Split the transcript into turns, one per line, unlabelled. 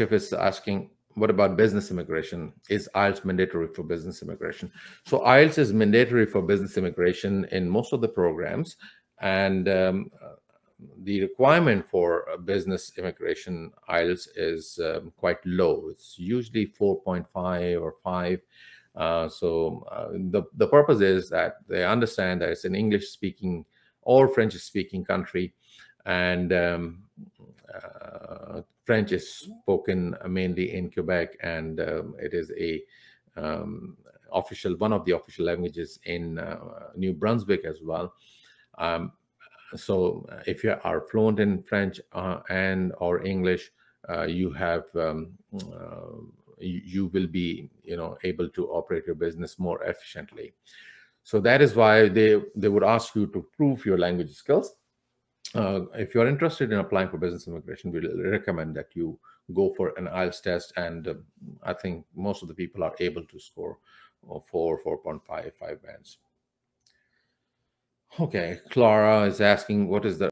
Is asking, what about business immigration? Is IELTS mandatory for business immigration? So IELTS is mandatory for business immigration in most of the programs, and um, the requirement for business immigration IELTS is um, quite low. It's usually 4.5 or 5. Uh, so uh, the, the purpose is that they understand that it's an English speaking or French speaking country and um, uh, French is spoken mainly in Quebec and um, it is a um, official one of the official languages in uh, New Brunswick as well. Um, so uh, if you are fluent in French uh, and or English, uh, you have um, uh, you, you, will be you know able to operate your business more efficiently. So that is why they they would ask you to prove your language skills. Uh, if you're interested in applying for business immigration, we recommend that you go for an IELTS test, and uh, I think most of the people are able to score four, 4.5, five bands. Okay, Clara is asking what is the